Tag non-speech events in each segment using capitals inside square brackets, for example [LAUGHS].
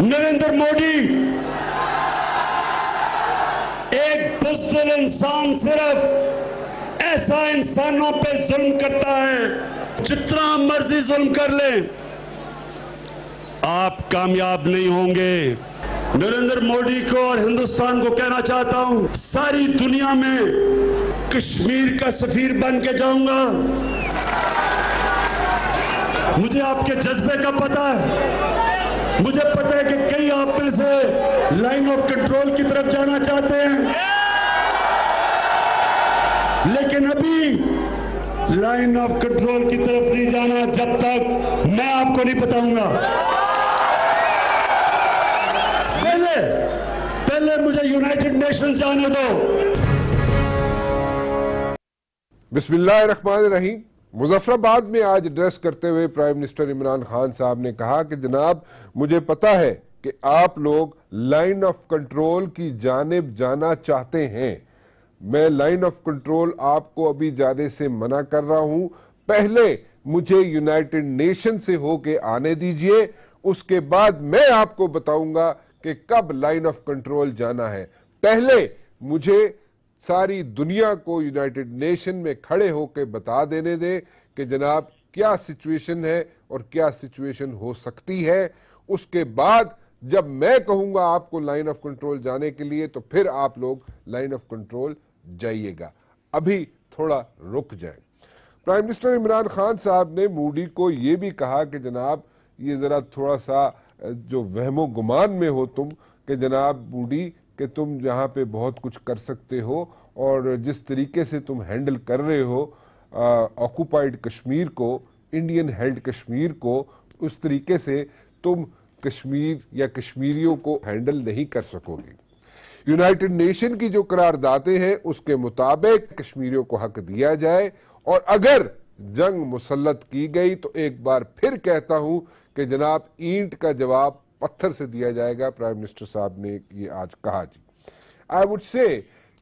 नरेंद्र मोदी। एक बुजदिल इंसान सिर्फ़ ऐसा इंसानों पे जुल्म करता है, जितना मर्ज़ी जुल्म कर ले। आप कामयाब नहीं होंगे। नरेंद्र मोदी को और हिंदुस्तान को कहना चाहता हूँ, सारी दुनिया में कश्मीर का सफीर बन के जाऊँगा। मुझे आपके जज्बे का पता है। मुझे पता है कि कई आप में से लाइन ऑफ़ कंट्रोल की तरफ़ जाना चाहते हैं। लेकिन अभी लाइन ऑफ़ कंट्रोल की तरफ़ नहीं जाना जब तक मैं आपको नहीं बताऊँगा। पहले पहले मुझे यूनाइटेड नेशन जाने दो। बिस्मिल्लाहिर्रहमानिर्रहीम। मुजफ्फराबाद में आज एड्रेस करते हुए प्राइम मिनिस्टर इमरान खान साहब ने कहा कि जनाब, मुझे पता है कि आप लोग लाइन ऑफ़ कंट्रोल की जानब जाना चाहते हैं। मैं लाइन ऑफ़ कंट्रोल आपको अभी जाने से मना कर रहा हूँ। पहले मुझे यूनाइटेड नेशन से होके आने दीजिए। उसके बाद मैं आपको बताऊँगा कि कब लाइन ऑफ़ कंट्रोल जाना है। पहले मुझे सारी दुनिया को यूनाइटेड नेशन में खड़े होकर बता देने दें कि जनाब, क्या सिचुएशन है और क्या सिचुएशन हो सकती है। उसके बाद जब मैं कहूँगा आपको लाइन ऑफ़ कंट्रोल जाने के लिए तो फिर आप लोग लाइन ऑफ़ कंट्रोल जाइएगा। अभी थोड़ा रुक जाए। प्राइम मिनिस्टर इमरान खान साहब ने मूडी को यह भी कहा कि जनाब, ये जरा थोड़ा सा, जो वहमो गुमान में हो तुम, कि जनाब मूडी कि तुम यहाँ पे बहुत कुछ कर सकते हो और जिस तरीके से तुम हैंडल कर रहे हो ऑक्यूपाइड कश्मीर को इंडियन हेल्ड कश्मीर को, उस तरीके से तुम कश्मीर या कश्मीरियों को हैंडल नहीं कर सकोगे। यूनाइटेड नेशन की जो करारदातें हैं, उसके मुताबिक कश्मीरियों को हक दिया जाए और अगर जंग मुसलत की गई तो एक बार फिर कहता हूँ कि जनाब, ईंट का जवाब पत्थर से दिया जाएगा प्राइम मिनिस्टर साहब ने ये आज कहा जी। आई वुड से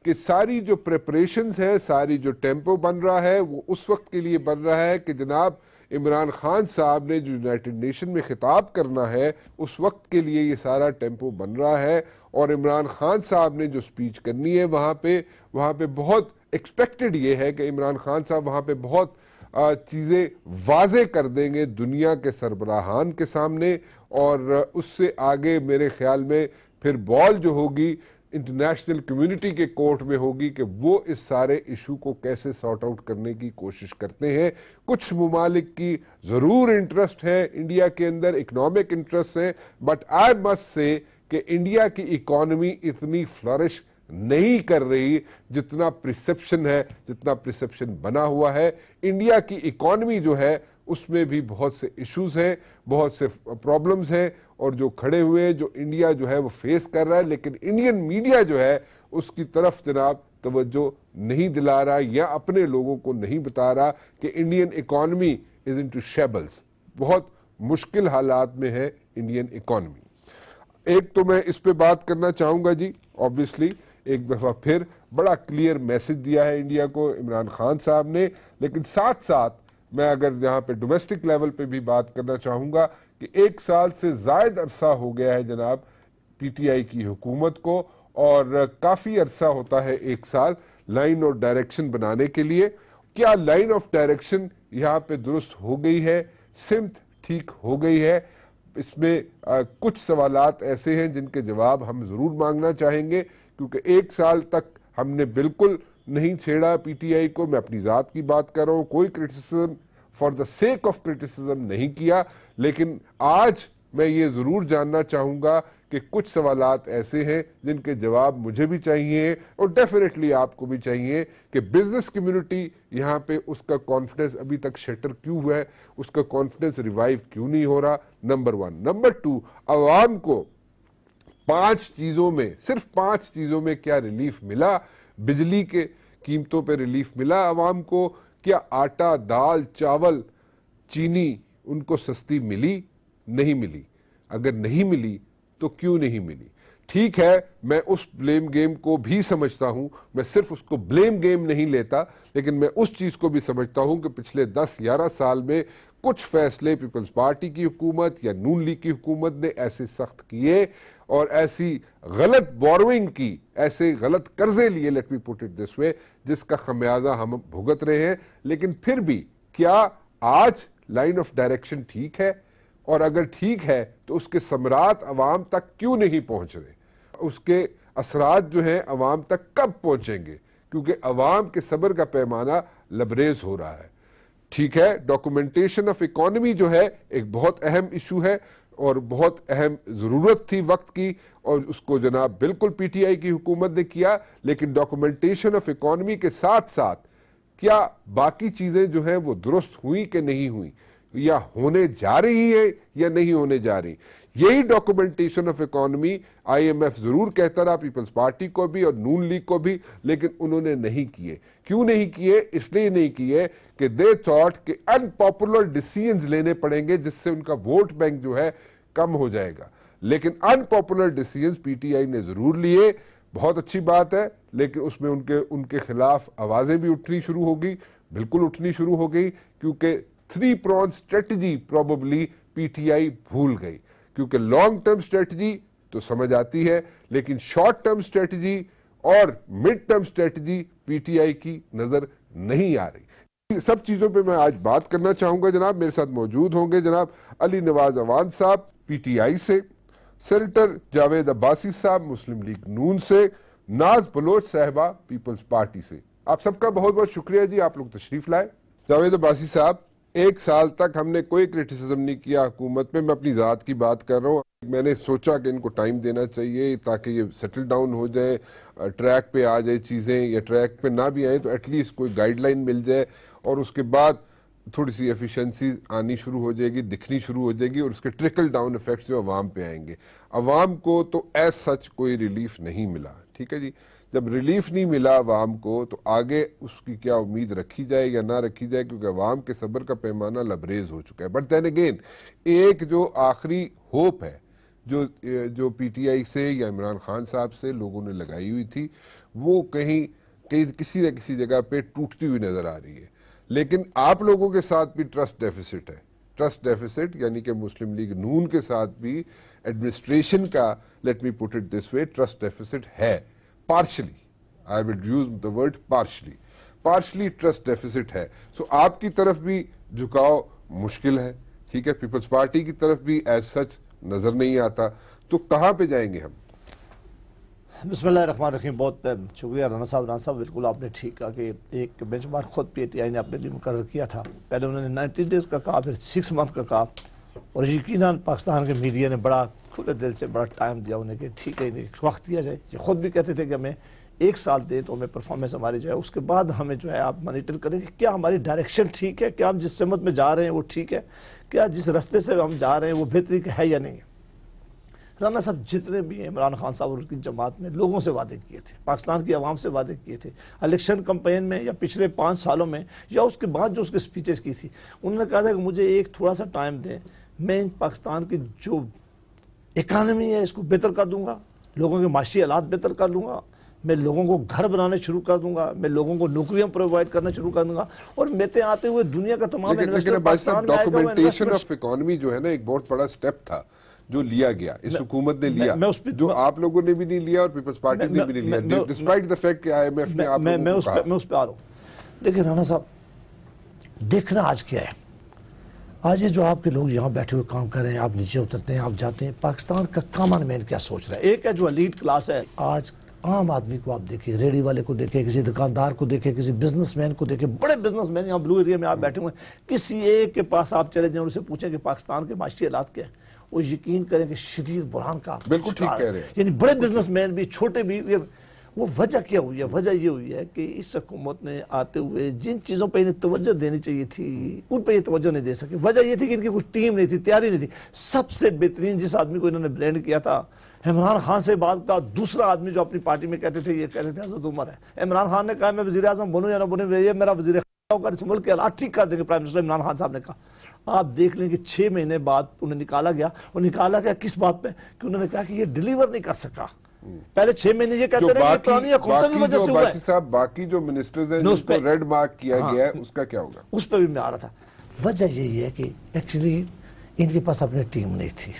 कि सारी जो प्रिपरेशन है, सारी जो टेंपो बन रहा है, वो उस वक्त के लिए बन रहा है कि जनाब इमरान खान साहब ने जो यूनाइटेड नेशन में खिताब करना है, उस वक्त के लिए ये सारा टेंपो बन रहा है और इमरान खान साहब ने जो स्पीच करनी है वहाँ पे वहाँ पे बहुत एक्सपेक्टेड ये है कि इमरान खान साहब वहाँ पे बहुत चीज़ें वाजे कर देंगे दुनिया के सरबराहान के सामने और उससे आगे मेरे ख्याल में फिर बॉल जो होगी इंटरनेशनल कम्युनिटी के कोर्ट में होगी कि वो इस सारे इशू को कैसे सॉर्ट आउट करने की कोशिश करते हैं। कुछ ममालिक की ज़रूर इंटरेस्ट है, इंडिया के अंदर इकोनॉमिक इंटरेस्ट है बट आई मस्ट से कि इंडिया की इकॉनमी इतनी फ्लरिश नहीं कर रही, जितना प्रिसेप्शन है, जितना प्रिसेप्शन बना हुआ है। इंडिया की इकॉनमी जो है, उसमें भी बहुत से इश्यूज़ हैं, बहुत से प्रॉब्लम्स हैं, और जो खड़े हुए जो इंडिया जो है, वो फेस कर रहा है। लेकिन इंडियन मीडिया जो है, उसकी तरफ़ जनाब तवज्जो नहीं दिला रहा या अपने लोगों को नहीं बता रहा कि Indian economy is into shambles बहुत मुश्किल हालात में है इंडियन इकॉनमी एक तो मैं इस पे बात करना चाहूँगा जी ऑब्वियसली एक दफ़ा फिर बड़ा क्लियर मैसेज दिया है इंडिया को इमरान खान साहब ने। लेकिन साथ साथ मैं अगर यहाँ पे डोमेस्टिक लेवल पे भी बात करना चाहूँगा कि एक साल से जायद अरसा हो गया है जनाब पीटीआई की हुकूमत को और काफ़ी अरसा होता है एक साल लाइन और डायरेक्शन बनाने के लिए। क्या लाइन ऑफ़ डायरेक्शन यहाँ पे दुरुस्त हो गई है? सिमत ठीक हो गई है। इसमें आ, कुछ सवालात ऐसे हैं जिनके जवाब हम ज़रूर मांगना चाहेंगे। क्योंकि एक साल तक हमने बिल्कुल नहीं छेड़ा पीटीआई को। मैं अपनी ज़ात की बात कर रहा हूँ, कोई criticism for the sake of criticism नहीं किया। लेकिन आज मैं ये ज़रूर जानना चाहूँगा कि कुछ सवाल ऐसे हैं जिनके जवाब मुझे भी चाहिए और डेफिनेटली आपको भी चाहिए कि बिज़नेस कम्युनिटी यहाँ पे उसका कॉन्फिडेंस अभी तक शटर क्यों हुआ है, उसका कॉन्फिडेंस रिवाइव क्यों नहीं हो रहा। नंबर वन नंबर टू आवाम को पाँच चीज़ों में, सिर्फ़ पाँच चीज़ों में क्या रिलीफ मिला? बिजली के कीमतों पर रिलीफ मिला आवाम को? क्या आटा, दाल, चावल, चीनी उनको सस्ती मिली? नहीं मिली। अगर नहीं मिली तो क्यों नहीं मिली? ठीक है, मैं उस ब्लेम गेम को भी समझता हूँ। मैं सिर्फ़ उसको ब्लेम गेम नहीं लेता, लेकिन मैं उस चीज़ को भी समझता हूँ कि पिछले 10-11 साल में कुछ फैसले पीपल्स पार्टी की हुकूमत या नून लीग की हुकूमत ने ऐसे सख्त किए और ऐसी गलत बोरोइंग की, ऐसे गलत कर्जे लिए let me put it this way जिसका खमियाजा हम भुगत रहे हैं। लेकिन फिर भी, क्या आज लाइन ऑफ़ डायरेक्शन ठीक है? और अगर ठीक है तो उसके समरात अवाम तक क्यों नहीं पहुँच रहे? उसके असरात जो हैं, अवाम तक कब पहुँचेंगे? क्योंकि अवाम के सब्र का पैमाना लबरेज हो रहा है। ठीक है डॉक्यूमेंटेशन ऑफ़ इकोनॉमी जो है, एक बहुत अहम इशू है। और बहुत अहम ज़रूरत थी वक्त की और उसको जनाब बिल्कुल पीटीआई की हुकूमत ने किया, लेकिन डॉक्यूमेंटेशन ऑफ़ इकॉनमी के साथ साथ क्या बाकी चीज़ें जो हैं वो दुरुस्त हुई कि नहीं हुई? या होने जा रही है या नहीं होने जा रही? यही डॉक्यूमेंटेशन ऑफ़ इकोनॉमी आईएमएफ ज़रूर कहता रहा पीपल्स पार्टी को भी और नून लीग को भी, लेकिन उन्होंने नहीं किए। क्यों नहीं किए? इसलिए नहीं किए कि दे थॉट कि अनपॉपुलर डिसीजंस लेने पड़ेंगे, जिससे उनका वोट बैंक जो है कम हो जाएगा। लेकिन अनपॉपुलर डिसीजंस पीटीआई ने ज़रूर लिए। बहुत अच्छी बात है, लेकिन उसमें उनके उनके खिलाफ आवाज़ें भी उठनी शुरू हो गई। बिल्कुल उठनी शुरू हो गई, क्योंकि three prong strategy probably PTI भूल गई। क्योंकि लॉन्ग टर्म स्ट्रेटजी तो समझ आती है, लेकिन शॉर्ट टर्म स्ट्रेटजी और मिड टर्म स्ट्रेटजी पीटीआई की नज़र नहीं आ रही। सब चीज़ों पे मैं आज बात करना चाहूँगा जनाब। मेरे साथ मौजूद होंगे जनाब अली नवाज़ अवान साहब पीटीआई से सेनेटर जावेद अब्बासी साहब मुस्लिम लीग नून से, नाज बलोच साहबा पीपल्स पार्टी से। आप सबका बहुत बहुत शुक्रिया जी, आप लोग तशरीफ़ लाए। जावेद अब्बासी साहब एक साल तक हमने कोई क्रिटिसिज्म नहीं किया हुकूमत में मैं अपनी ज़ात की बात कर रहा हूँ। मैंने सोचा कि इनको टाइम देना चाहिए ताकि ये सेटल डाउन हो जाए ट्रैक पे आ जाए चीज़ें या ट्रैक पे ना भी आए तो एटलीस्ट कोई गाइडलाइन मिल जाए और उसके बाद थोड़ी सी एफिशिएंसी आनी शुरू हो जाएगी, दिखनी शुरू हो जाएगी और उसके ट्रिकल डाउन इफेक्ट्स जो अवाम पे आएँगे। अवाम को तो एज सच कोई रिलीफ नहीं मिला, ठीक है जी? जब रिलीफ नहीं मिला अवाम को तो आगे उसकी क्या उम्मीद रखी जाए या ना रखी जाए, क्योंकि अवाम के सब्र का पैमाना लबरेज हो चुका है। बट दैन अगेन एक जो आखिरी होप है, जो जो पीटीआई से या इमरान खान साहब से लोगों ने लगाई हुई थी, वो कहीं कहीं किसी न किसी जगह पे टूटती हुई नज़र आ रही है। लेकिन आप लोगों के साथ भी ट्रस्ट डेफिसिट है। ट्रस्ट डेफिसिट यानी कि मुस्लिम लीग नून के साथ भी एडमिनिस्ट्रेशन का let me put it this way trust deficit है। Partially I will use the word partially partially trust deficit है। सो so, आपकी तरफ़ भी झुकाव मुश्किल है। ठीक है? पीपल्स पार्टी की तरफ़ भी एज सच नज़र नहीं आता। तो कहाँ पे जाएँगे हम? बसमीम बहुत शुक्रिया राना साहब। राना साहब बिल्कुल आपने ठीक कहा कि एक बेंच मार्क खुद पी टी आई ने अपने लिए मुकर किया था। पहले उन्होंने नाइन्टी डेज़ का कहा फिर सिक्स मंथ का कहा। और यकीन पाकिस्तान के मीडिया ने बड़ा खुले दिल से बड़ा टाइम दिया उन्हें कि ठीक है, इन्हें वक्त दिया जाए। ये खुद भी कहते थे कि हमें एक साल दें तो हमें परफॉर्मेंस हमारी जो है, उसके बाद हमें जो है आप मॉनिटर करें कि क्या हमारी डायरेक्शन ठीक है, क्या हम जिस समत में जा रहे हैं वो ठीक है, क्या जिस रास्ते से हम जा रहे हैं वो बेहतरी है या नहीं राना साहब जितने भी हैं, इमरान खान साहब और उनकी जमात ने लोगों से वादे किए थे, पाकिस्तान की आवाम से वादे किए थे इलेक्शन कंपेन में या पिछले पाँच सालों में या उसके बाद जो उसके स्पीचेस की थी, उन्होंने कहा था कि मुझे एक थोड़ा सा टाइम दें मैं पाकिस्तान की जो इकानमी है इसको बेहतर कर दूँगा। लोगों के माशी हालात बेहतर कर लूँगा मैं लोगों को घर बनाने शुरू कर दूँगा। मैं लोगों को नौकरियाँ प्रोवाइड करना शुरू कर दूँगा। और मेरे आते हुए दुनिया का तमाम डॉक्यूमेंटेशन ऑफ़ इकोनॉमी जो है ना एक बहुत बड़ा स्टेप था जो लिया गया। इस हुकूमत ने लिया। मैं, मैं जो आप लोगों ने भी नहीं लिया और पीपल्स पार्टी ने भी नहीं लिया। डिस्पाइट द फैक्ट कि आईएमएफ ने आप मैं मैं उस मैं आ रहा हूँ। देखिए राणा साहब देखना आज क्या है। आज ये जो आपके लोग यहाँ बैठे हुए काम कर रहे हैं आप नीचे उतरते हैं आप जाते हैं पाकिस्तान का कामन मैन क्या सोच रहा है? एक है जो लीड क्लास है। आज आम आदमी को आप देखिए रेडी वाले को देखे किसी दुकानदार को देखे किसी बिजनेसमैन को देखे बड़े बिजनेसमैन यहाँ ब्लू एरिया में आप बैठे हुए हैं। किसी एक के पास आप चले जाए उनसे पूछें कि पाकिस्तान के माशी हालात क्या है। वो यकीन करें कि शदीद बुरहान का बिल्कुल ठीक कह रहे हैं। यानी बड़े बिजनेसमैन भी छोटे भी वो वजह क्या हुई है? वजह ये हुई है कि इस हुकूमत ने आते हुए जिन चीज़ों पर इन्हें तवज्जो देनी चाहिए थी, उन पर ये तवज्जो नहीं दे सके। वजह ये थी कि इनकी कोई टीम नहीं थी, तैयारी नहीं थी। सबसे बेहतरीन जिस आदमी को इन्होंने ब्लेंड किया था, इमरान खान से बात का दूसरा आदमी जो अपनी पार्टी में कहते थे, ये कहते थे, हज़रत उमर है। इमरान खान ने कहा, मैं वजी अजम बनूँ या ना बनूँ, ये मेरा वजी होकर इस मुल्क के हालात ठीक कर देंगे, प्राइम मिनिस्टर इमरान खान साहब ने कहा। आप देख लें कि छः महीने बाद उन्हें निकाला गया। और निकाला गया किस बात पर कि उन्होंने कहा कि ये डिलीवर नहीं कर सका। पहले छह महीने ये कहते रहे पुरानी हुकूमत की वजह से हुआ साहब बाकी जो मिनिस्टर्स हैं जिसको रेड मार्क किया हाँ, गया है उसका क्या होगा? उस पर भी मैं आ रहा था। वजह यही है कि एक्चुअली इनके पास अपनी टीम नहीं थी।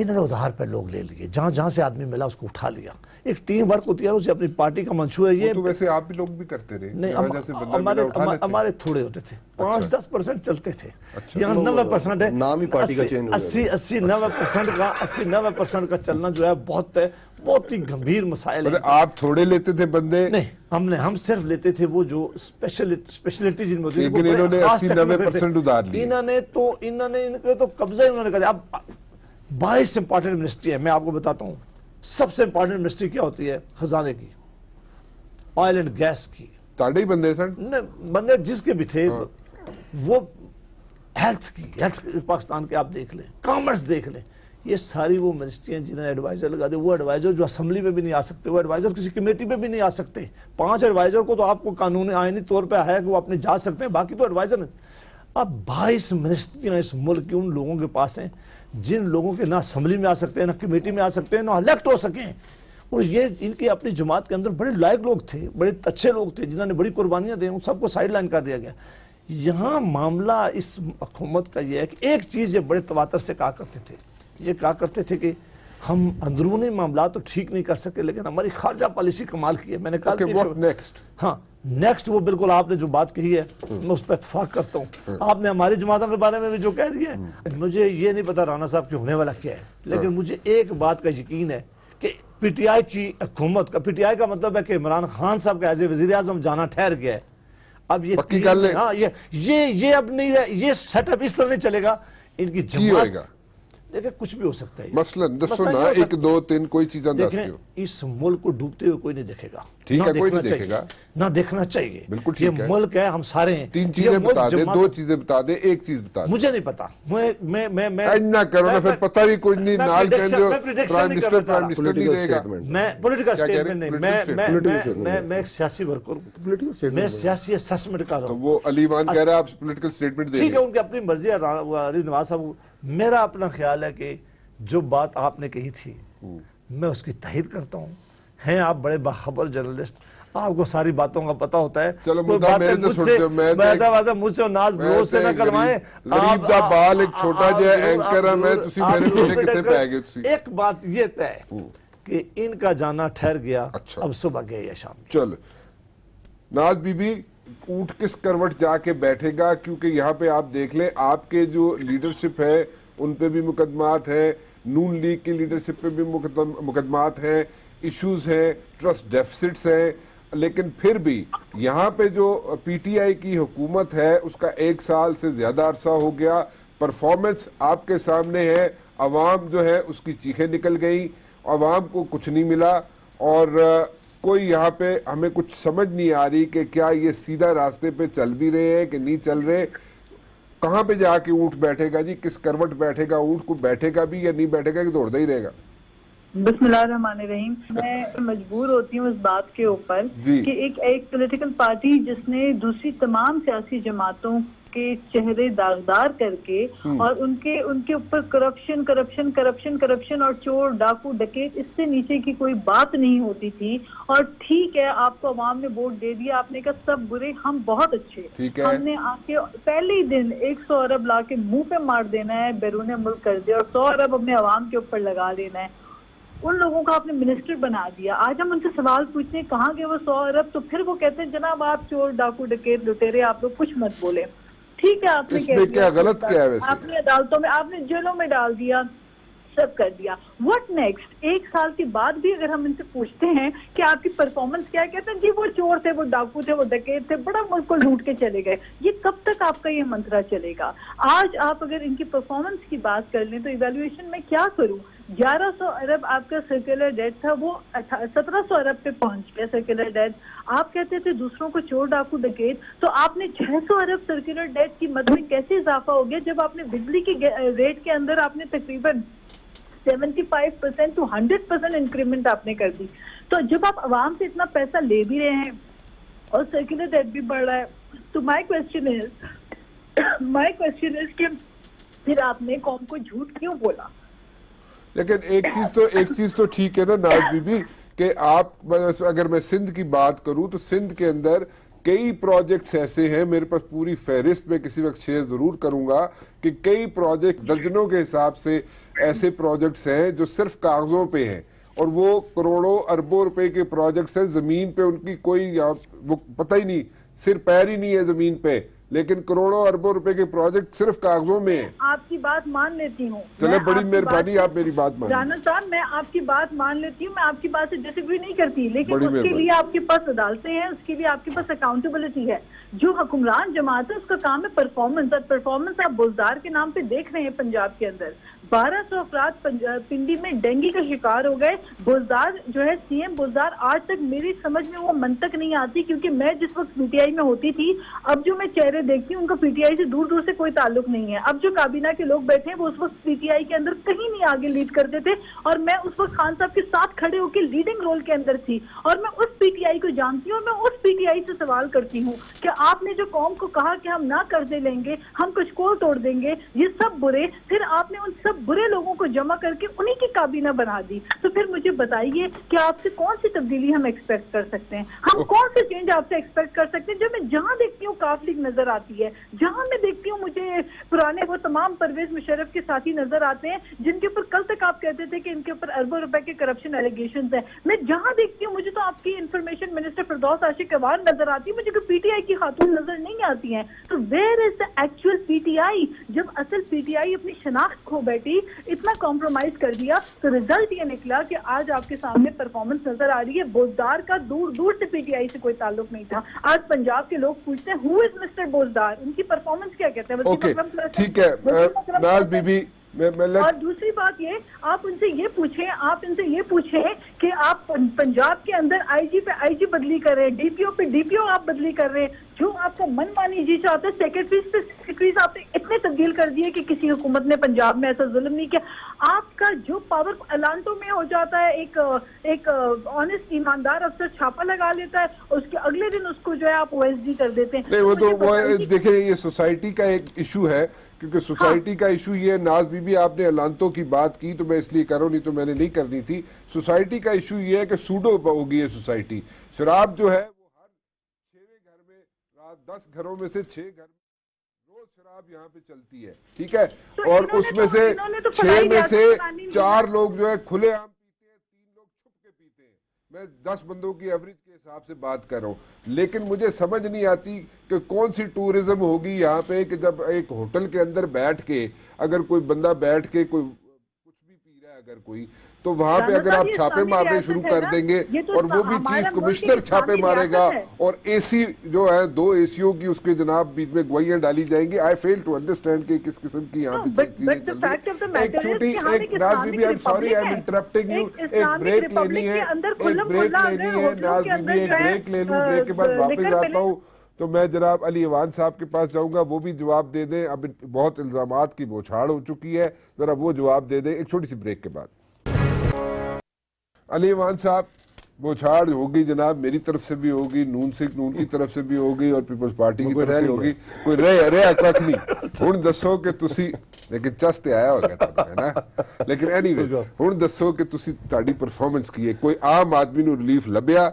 इन्होंने उधार पर लोग ले लिए। जहाँ जहाँ से आदमी मिला उसको उठा लिया। एक टीम वर्क होती है उसे अपनी पार्टी का मंशूर है ये तो वैसे आप भी लोग भी करते रहे नहीं हमारे। हमारे थोड़े होते थे पाँच दस परसेंट चलते थे अच्छा। यहाँ नब्बे परसेंट है नाम ही पार्टी का हो गया। अस्सी अस्सी नब्बे परसेंट का अस्सी नब्बे परसेंट का चलना जो है बहुत है बहुत ही गंभीर मसाइल मतलब है आप थोड़े लेते थे बंदे नहीं हमने हम सिर्फ़ लेते थे वो जो स्पेशल स्पेशलिटी जिनमें होती लेकिन इन्होंने खास 80-90% technical थे। उधार। इन्होंने तो इन्होंने इनके तो कब्जा ही उन्होंने कर दिया अब बाईस इंपॉर्टेंट मिनिस्ट्री है मैं आपको बताता हूँ सबसे इंपॉर्टेंट मिनिस्ट्री क्या होती है? खजाने की ऑयल एंड गैस की। ताड़े ही बंदे सर। बंदे जिसके भी थे वो हेल्थ की हेल्थ पाकिस्तान के आप देख लें कॉमर्स देख लें ये सारी वो मिनिस्ट्रियाँ जिन्हें एडवाइजर लगा दे वो एडवाइजर जो असेंबली में भी नहीं आ सकते वो एडवाइजर किसी कमेटी में भी नहीं आ सकते। पाँच एडवाइजर को तो आपको कानूनी आईनी तौर पे आया कि वो अपने जा सकते हैं बाकी तो एडवाइजर अब बाईस मिनिस्ट्रियाँ इस मुल्क के उन लोगों के पास हैं। जिन लोगों के ना असम्बली में आ सकते हैं, ना कमेटी में आ सकते हैं, ना इलेक्ट हो सकें। और ये इनकी अपनी जमात के अंदर बड़े लायक लोग थे, बड़े अच्छे लोग थे, जिन्होंने बड़ी कुर्बानियाँ दी, उन सबको साइड लाइन कर दिया गया। यहाँ मामला इस हुकूमत का यह है कि एक चीज़ ये बड़े तवातर से कहा करते थे। ये कहा करते थे कि हम अंदरूनी मामला तो ठीक नहीं कर सके लेकिन हमारी खारजा पॉलिसी कमाल की है। मैंने कहा Okay, what हाँ नेक्स्ट वो बिल्कुल आपने जो बात कही है मैं उस पर इतफाक करता हूँ। आपने हमारी जमातों के बारे में भी जो कह दिया है मुझे ये नहीं पता राना साहब की होने वाला क्या है लेकिन मुझे एक बात का यकीन है कि पीटीआई की हुकूमत का पीटीआई का मतलब है कि इमरान खान साहब का एज ए वज़ीर आज़म जाना ठहर गया है। अब ये पक्की है। ये ये ये अब नहीं ये सेटअप इस तरह नहीं चलेगा। इनकी जमात देखिए कुछ भी हो सकता है मसलन दसो ना एक दो तीन कोई चीज़ें देखें इस मुल्क को डूबते हुए कोई नहीं देखेगा ठीक है, कोई नहीं देखेगा। ना देखना चाहिए बिल्कुल ये ठीक है। मुल्क है हम सारे हैं तीन चीज़ें बता दे दो चीज़ें बता दे एक चीज़ बता दे मुझे नहीं पता मैं मैं मैं मैं ना करो ना मैं- फिर मैं- पता भी कोई नहीं मैं नाल हो मैं prediction प्राइम नहीं मिनिस्टर प्राइम रहा। मिनिस्टर नहीं रहेगा. मैं पॉलिटिकल कह? स्टेटमेंट नहीं मैं. मैं मैं. मैं मैं एक सियासी वर्कर हूँ Political statement मैं। सियासी असेसमेंट कर रहा तो हूँ वो अलीवान कह रहा है आप पॉलिटिकल स्टेटमेंट दे ठीक है उनकी अपनी मर्ज़ी है रा- वो अरीज नवाज़ साहब मेरा अपना ख्याल है कि जो बात आपने कही थी मैं उसकी तहीद करता हूँ। हैं आप बड़े बाखबर जर्नलिस्ट। आपको सारी बातों का पता होता है। चलो तो मुझसे- तो तो मुझसे नाज मैं भरोस से तो ना करवाएँ आप जिहा जरूर- एंकर है? एक बात ये तय कि इनका जाना ठहर गया अच्छा। अब सुबह गए या शाम चलो। नाज बीबी ऊट किस करवट जाके बैठेगा? क्योंकि यहाँ पे आप देख लें, आपके जो लीडरशिप है, उन पे भी मुकदमात हैं। नून लीग की लीडरशिप पे भी मुकदमात हैं। इश्यूज़ हैं ट्रस्ट डेफिसिट्स हैं। लेकिन फिर भी यहाँ पे जो पीटीआई की हुकूमत है, उसका एक साल से ज़्यादा अरसा हो गया। परफॉर्मेंस आपके सामने है। अवाम जो है, उसकी चीखें निकल गई। अवाम को कुछ नहीं मिला। और कोई यहाँ पे हमें कुछ समझ नहीं आ रही कि क्या ये सीधा रास्ते पे चल भी रहे हैं कि नहीं चल रहे। कहाँ पे जाके ऊँट बैठेगा जी? किस करवट बैठेगा? ऊँट को बैठेगा भी या नहीं बैठेगा कि दौड़ता ही रहेगा? बिस्मिल्लाहिर्रहमानिर्रहीम। मैं मजबूर होती हूँ इस बात के ऊपर कि एक एक पॉलिटिकल पार्टी जिसने दूसरी तमाम सियासी जमातों के चेहरे दागदार करके और उनके उनके ऊपर करप्शन करप्शन करप्शन करप्शन और चोर डाकू डकैत इससे नीचे की कोई बात नहीं होती थी। और ठीक है आपको अवाम ने वोट दे दिया आपने कहा सब बुरे हम बहुत अच्छे हमने आके पहले ही दिन 100 अरब ला के मुँह पे मार देना है बैरून मुल्क कर दिया और सौ अरब अपने अवाम के ऊपर लगा देना है। उन लोगों को आपने मिनिस्टर बना दिया। आज हम उनसे सवाल पूछते हैं कहाँ गए वो सौ अरब? तो फिर वो कहते हैं जनाब आप चोर डाकू डकेत लुटेरे आप लोग कुछ मत बोले। ठीक है आपने इसमें क्या गलत क्या है वैसे? आपने अदालतों में आपने जेलों में डाल दिया सब कर दिया। व्हाट नेक्स्ट एक साल के बाद भी अगर हम इनसे पूछते हैं कि आपकी परफॉर्मेंस क्या है कहते हैं जी वो चोर थे वो डाकू थे वो डकैत थे बड़ा मुल्क को लूट के चले गए। ये कब तक आपका ये मंत्रा चलेगा? आज आप अगर इनकी परफॉर्मेंस की बात कर लें तो इवेल्युएशन में क्या करूँ? 1100 अरब आपका सर्कुलर डेट था, वो 1700 अरब पे पहुँच गया सर्कुलर डेट आप कहते थे दूसरों को चोर डाकू डकैत तो आपने 600 अरब सर्कुलर डेट की मद में कैसे इजाफा हो गया? जब आपने बिजली के रेट के अंदर आपने तकरीबन 75 परसेंट टू 100 परसेंट इंक्रीमेंट आपने कर दी। तो जब आप आवाम से इतना पैसा ले भी रहे हैं और सर्कुलर डेट भी बढ़ रहा है तो my question is my question is कि फिर आपने कौम को झूठ क्यों बोला? लेकिन एक चीज़ तो एक चीज़ तो ठीक है ना नाज बीबी, कि आप अगर मैं सिंध की बात करूँ तो सिंध के अंदर कई प्रोजेक्ट्स ऐसे हैं, मेरे पास पूरी फहरिस्त में किसी वक्त शेयर ज़रूर करूँगा, कि कई प्रोजेक्ट दर्जनों के हिसाब से ऐसे प्रोजेक्ट्स हैं जो सिर्फ़ कागजों पे हैं। और वो करोड़ों, अरबों रुपए के प्रोजेक्ट्स हैं, ज़मीन पे उनकी कोई वो पता ही नहीं, सिर पैर ही नहीं है ज़मीन पे। लेकिन करोड़ों अरबों रुपए के प्रोजेक्ट सिर्फ़ कागजों में है। आपकी बात मान लेती हूँ। चले बड़ी मेहरबानी आप मेरी बात मान। राना साहब मैं आपकी बात मान लेती हूँ मैं आपकी बात से डिसएग्री नहीं करती लेकिन उसके लिए आपके पास अदालतें हैं उसके लिए आपके पास अकाउंटेबिलिटी है। जो हुक्मरान जमात है, उसका काम है परफॉर्मेंस और परफॉर्मेंस आप बुजदार के नाम पे देख रहे हैं पंजाब के अंदर। बारह सौ अफराद पंजा- पिंडी में डेंगू का शिकार हो गए। बुजदार जो है सीएम बुजदार आज तक मेरी समझ में वो मंतक नहीं आती क्योंकि मैं जिस वक्त पीटीआई में होती थी, अब जो मैं चेहरे देखती हूँ, उनका पीटीआई से दूर दूर से कोई ताल्लुक नहीं है। अब जो काबीना के लोग बैठे हैं, वो उस वक्त पीटीआई के अंदर कहीं नहीं आगे लीड करते थे और मैं उस वक्त खान साहब के साथ खड़े होकर लीडिंग रोल के अंदर थी। और मैं उस पीटीआई को जानती हूँ और मैं उस पीटीआई से सवाल करती हूँ कि आपने जो कौम को कहा कि हम ना कर्जे लेंगे हम कुछ को तोड़ देंगे ये सब बुरे फिर आपने उन सब बुरे लोगों को जमा करके उन्हीं की काबीना बना दी। तो फिर मुझे बताइए कि आपसे कौन सी तब्दीली हम एक्सपेक्ट कर सकते हैं? हम कौन से चेंज आपसे एक्सपेक्ट कर सकते हैं? जब मैं जहाँ देखती हूँ काफ लीग नज़र आती है जहाँ मैं देखती हूँ मुझे पुराने वो तमाम परवेज मुशरफ के साथी नज़र आते हैं जिनके ऊपर कल तक आप कहते थे कि इनके ऊपर अरबों रुपए के करप्शन एलिगेशन है। मैं जहाँ देखती हूँ मुझे तो आपकी इंफॉर्मेशन मिनिस्टर फिरदौस आशिक अवान नज़र आती है मुझे पीटीआई की खातून नज़र नहीं आती हैं। तो where is the actual PTI जब असल पीटीआई अपनी शनाख्त खो बैठी इतना कॉम्प्रोमाइज कर दिया तो रिज़ल्ट ये निकला कि आज आपके सामने परफॉर्मेंस नज़र आ रही है। बोजदार का दूर दूर से पीटीआई से कोई ताल्लुक नहीं था। आज पंजाब के लोग पूछते हैं हु इज़ मिस्टर बोजदार? उनकी परफॉर्मेंस क्या कहते हैं? प्लस- ठीक है प्लस- बीबी और दूसरी बात ये आप उनसे ये पूछें आप इनसे ये पूछें कि आप पंजाब के अंदर आईजी पे आईजी बदली कर रहे हैं डीपीओ पे डीपीओ आप बदली कर रहे हैं जो आपको मन मानी जी चाहते हैं सेक्रेटरीज पे सेक्रेटरीज आपने इतने तब्दील कर दिए कि किसी हुकूमत ने पंजाब में ऐसा जुल्म नहीं किया। आपका जो पावर अलांटो में हो जाता है एक एक ऑनेस्ट ईमानदार अफसर छापा लगा लेता है उसके अगले दिन उसको जो है आप ओएसडी कर देते हैं। नहीं वो तो मुझे देखिए ये सोसाइटी का एक इशू है क्योंकि सोसाइटी हाँ। का इशू ये है, नाज बीबी आपने अलांतों की बात की तो मैं इसलिए कर नहीं तो मैंने नहीं करनी थी। सोसाइटी का इशू ये है कि सूडो होगी ये सोसाइटी शराब जो है वो हर छवें घर में रात दस घरों में से छह घर रोज शराब यहाँ पे चलती है। ठीक है? तो और उसमें तो- से तो फलाई में से चार लोग जो है खुलेआम पीते हैं तीन लोग छुप के पीते हैं मैं दस बंदों की एवरेज के हिसाब से बात कर रहा हूँ। लेकिन मुझे समझ नहीं आती कि कौन सी टूरिज़्म होगी यहाँ पे कि जब एक होटल के अंदर बैठ के अगर कोई बंदा बैठ के कोई अगर कोई तो वहाँ पे अगर आप छापे मारने शुरू कर देंगे तो और वो भी चीफ कमिश्नर छापे मारेगा। और एसी जो है दो एसीओ की उसके जनाब बीच में गवाहियाँ डाली जाएँगी। आई फेल टू अंडरस्टैंड कि किस किस्म की यहाँ पे एक छोटी एक नाज बीबी I am sorry I am interrupting you एक ब्रेक लेनी के है एक ब्रेक लेनी है नाज बीबी एक ब्रेक ले लूँ ब्रेक के बाद वापस आता हूँ। तो मैं जनाब अली अवान साहब के पास जाऊंगा वो भी जवाब दे दें अब बहुत इल्जाम की बौछाड़ हो चुकी है जरा वो जवाब दे दें एक छोटी सी ब्रेक के बाद अली अवान साहब बौछाड़ होगी जनाब मेरी तरफ से भी होगी नून से नून की तरफ से भी होगी और पीपल्स पार्टी की कोई तरफ रह से नहीं होगी कोई रह रहा कख नहीं ਹੁਣ ਦੱਸੋ ਕਿ ਤੁਸੀਂ ਲੇਕਿਨ ਚਸ ਤੇ ਆਇਆ ਹੋਗਾ ਤੁਹਾਨੂੰ ਹੈ ਨਾ ਲੇਕਿਨ ਐਨੀਵੇ ਹੁਣ ਦੱਸੋ ਕਿ ਤੁਸੀਂ ਤੁਹਾਡੀ ਪਰਫਾਰਮੈਂਸ ਕੀ ਹੈ ਕੋਈ ਆਮ ਆਦਮੀ ਨੂੰ ਰਿਲੀਫ ਲੱਭਿਆ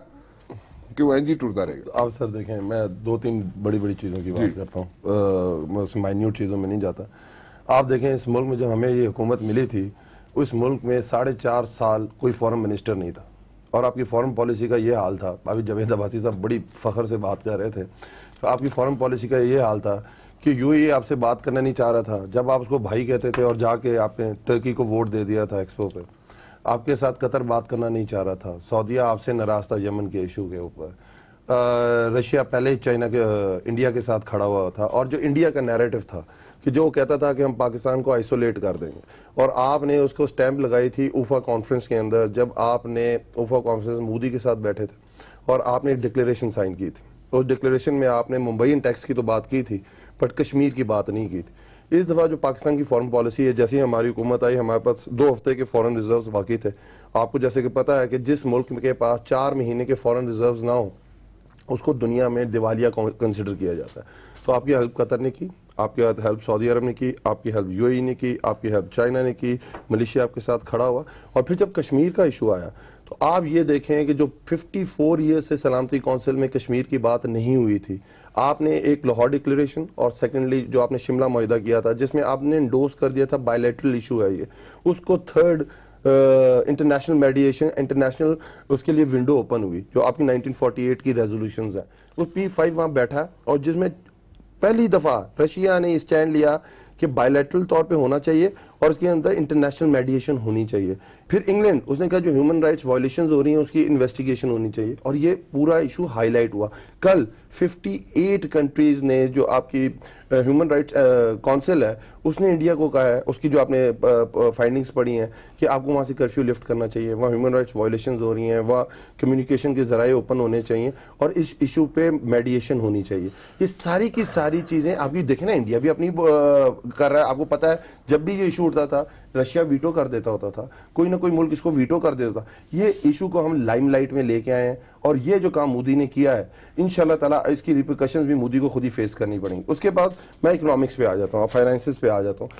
कि वो ही टूटता रहेगा। आप सर देखें मैं दो तीन बड़ी बड़ी चीज़ों की बात करता हूँ। मैं माइन्यूट चीज़ों में नहीं जाता। आप देखें इस मुल्क में जब हमें ये हुकूमत मिली थी उस मुल्क में साढ़े चार साल कोई फॉरेन मिनिस्टर नहीं था। और आपकी फॉरेन पॉलिसी का ये हाल था। अभी जवेद अब्बासी साहब बड़ी फ़ख्र से बात कर रहे थे। तो आपकी फॉरेन पॉलिसी का ये हाल था कि यू ही आपसे बात करना नहीं चाह रहा था। जब आप उसको भाई कहते थे और जाके आपने टर्की को वोट दे दिया था एक्सपो पे आपके साथ कतर बात करना नहीं चाह रहा था। सऊदिया आपसे नाराज़ था यमन के इशू के ऊपर। रशिया पहले चाइना के इंडिया के साथ खड़ा हुआ था और जो इंडिया का नैरेटिव था कि जो कहता था कि हम पाकिस्तान को आइसोलेट कर देंगे। और आपने उसको स्टैंप लगाई थी उफा कॉन्फ्रेंस के अंदर जब आपने उफा कॉन्फ्रेंस मोदी के साथ बैठे थे और आपने एक डिक्लेरेशन साइन की थी। उस डिक्लेरेशन में आपने मुंबई इन टैक्स की तो बात की थी बट कश्मीर की बात नहीं की थी। इस दफ़ा जो पाकिस्तान की फॉरेन पॉलिसी है, जैसे ही हमारी हुकूमत आई, हमारे पास दो हफ़्ते के फॉरेन रिजर्व्स बाकी थे। आपको जैसे कि पता है कि जिस मुल्क के पास चार महीने के फॉरेन रिजर्व्स ना हो, उसको दुनिया में दिवालिया कंसिडर किया जाता है। तो आपकी हेल्प कतर ने की, आपकी हेल्प सऊदी अरब ने की, आपकी हेल्प यूएई ने की, आपकी हेल्प चाइना ने की, मलेशिया आपके साथ खड़ा हुआ। और फिर जब कश्मीर का इशू आया तो आप ये देखें कि जो 54 ईयर्स से सलामती काउंसिल में कश्मीर की बात नहीं हुई थी आपने एक लाहौर डिक्लेरेशन और सेकेंडली जो आपने शिमला माहिदा किया था, जिसमें आपने डोज कर दिया था बायोलेट्रल इशू है ये। उसको थर्ड इंटरनेशनल मेडिएशन इंटरनेशनल उसके लिए विंडो ओपन हुई, जो आपकी 1948 की रेजोल्यूशन है। वो पी फाइव वहाँ बैठा और जिसमें पहली दफ़ा रशिया ने स्टैंड लिया कि बायोलेटरल तौर पे होना चाहिए और उसके अंदर इंटरनेशनल मेडिएशन होनी चाहिए। फिर इंग्लैंड उसने कहा जो ह्यूमन राइट्स वायलेशन हो रही हैं, उसकी इन्वेस्टिगेशन होनी चाहिए। और ये पूरा इशू हाईलाइट हुआ। कल 58 कंट्रीज़ ने जो आपकी ह्यूमन राइट्स काउंसिल है, उसने इंडिया को कहा है, उसकी जो आपने फाइंडिंग्स पढ़ी हैं कि आपको वहाँ से कर्फ्यू लिफ्ट करना चाहिए, वहाँ ह्यूमन राइट्स वायलेशन हो रही हैं, वहाँ कम्युनिकेशन के जराए ओपन होने चाहिए और इस इशू पे मेडिएशन होनी चाहिए। ये सारी की सारी चीज़ें, आप भी देखें ना इंडिया भी अपनी कर रहा है, आपको पता है जब भी ये इशू उठता था रशिया वीटो कर देता होता था कोई ना कोई मुल्क इसको वीटो कर देता था ये इशू को हम लाइमलाइट में लेके आए हैं और ये जो काम मोदी ने किया है इन ताला इसकी रिप्रिकॉशन भी मोदी को खुद ही फेस करनी पड़ेंगी। उसके बाद मैं इकोनॉमिक्स पे आ जाता हूँ फाइनेंसिस पे आ जाता हूँ।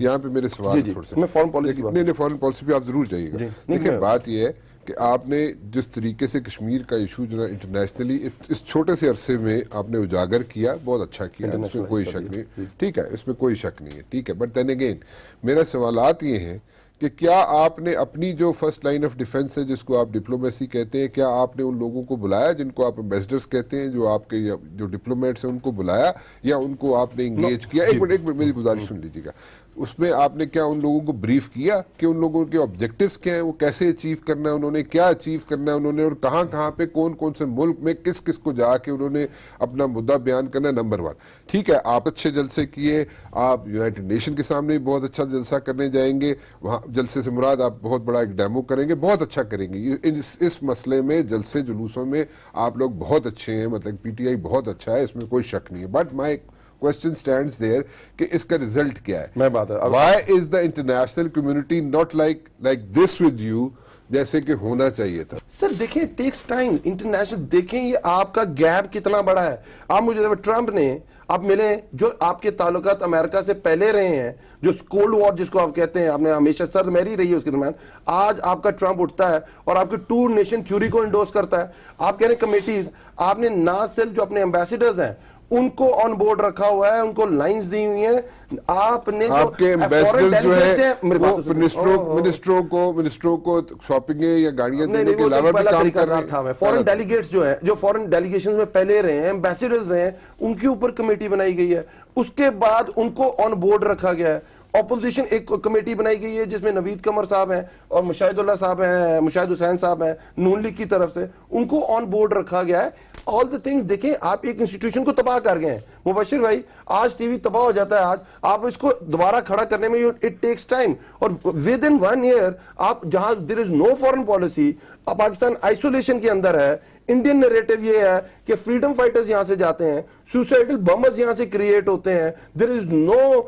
यहाँ पे मेरे सवाल मैं फॉरन पॉलिसी फॉरन पॉलिसी पे आप ज़रूर जाइएगा। देखिए बात यह है कि आपने जिस तरीके से कश्मीर का इशू जो है इंटरनेशनली इस छोटे से अरसे में आपने उजागर किया बहुत अच्छा किया। इसमें कोई शक नहीं। ठीक है इसमें कोई शक नहीं है। ठीक है बट देन अगेन मेरा सवाल ये हैं कि क्या आपने अपनी जो फ़र्स्ट लाइन ऑफ़ डिफेंस है जिसको आप डिप्लोमेसी कहते हैं क्या आपने उन लोगों को बुलाया जिनको आप एम्बेसडर्स कहते हैं जो आपके जो डिप्लोमेट्स हैं उनको बुलाया या उनको आपने इंगेज किया? एक मिनट एक मिनट मेरी गुजारिश सुन लीजिएगा। उसमें आपने क्या उन लोगों को ब्रीफ किया कि उन लोगों के ऑब्जेक्टिव्स क्या हैं? वो कैसे अचीव करना है? उन्होंने क्या अचीव करना है? उन्होंने और कहाँ कहाँ पे कौन कौन से मुल्क में किस किस को जाके उन्होंने अपना मुद्दा बयान करना नंबर वन ठीक है आप अच्छे जलसे किए आप यूनाइटेड नेशन के सामने भी बहुत अच्छा जलसा करने जाएँगे वहाँ जलसे से मुराद आप बहुत बड़ा एक डेमो करेंगे बहुत अच्छा करेंगे। इस, इस मसले में जलसे जुलूसों में आप लोग बहुत अच्छे हैं मतलब पीटीआई बहुत अच्छा है इसमें कोई शक नहीं है। But my question stand there कि इसका रिज़ल्ट क्या है। मैं बात है why is the international community not like like this with you जैसे कि होना चाहिए था? सर देखें टेक्स टाइम इंटरनेशनल देखें ये आपका गैप कितना बड़ा है। आप मुझे ट्रंप ने आप मिले जो आपके ताल्लुकात अमेरिका से पहले रहे हैं जो कोल्ड वॉर जिसको आप कहते हैं आपने हमेशा सर्द मेरी रही है उसके दरमियान आज आपका ट्रंप उठता है और आपके टू नेशन थ्योरी को इंडोर्स करता है। आप कह रहे हैं कमेटीज आपने ना सिर्फ़ जो अपने एम्बेसिडर्स हैं उनको ऑन बोर्ड रखा हुआ है उनको लाइंस दी हुई हैं। आपने आपके एम्बेसडर जो है मिनिस्ट्रों मिनिस्ट्रों को मिनिस्ट्रों को शॉपिंग या गाड़ियाँ देने के अलावा भी काम कर रहा था मैं फॉरेन डेलीगेट्स जो है जो फॉरेन डेलीगेशन में पहले रहे हैं एम्बेसडर्स रहे हैं उनके ऊपर कमेटी बनाई गई है। उसके बाद उनको ऑन बोर्ड रखा गया है। ऑपोजिशन एक कमेटी बनाई गई है जिसमें नवीद कमर साहब हैं और मुशाहिदुल्लाह साहब हैं मुशाहिद हुसैन साहब हैं नून लीग की तरफ़ से। उनको ऑन बोर्ड रखा गया है। ऑल द थिंग्स देखें, आप एक इंस्टीट्यूशन को तबाह कर गए हैं। मुबशिर भाई, आज टीवी तबाह हो जाता है आज। आप इसको दोबारा खड़ा करने में इट टेक्स टाइम और विद इन वन ईयर आप जहाँ there is no foreign policy Pakistan isolation के अंदर है। इंडियन नरेटिव ये है कि फ्रीडम फाइटर्स यहाँ से जाते हैं। सुसाइडल बम्बर्स यहाँ से क्रिएट होते हैं। There is no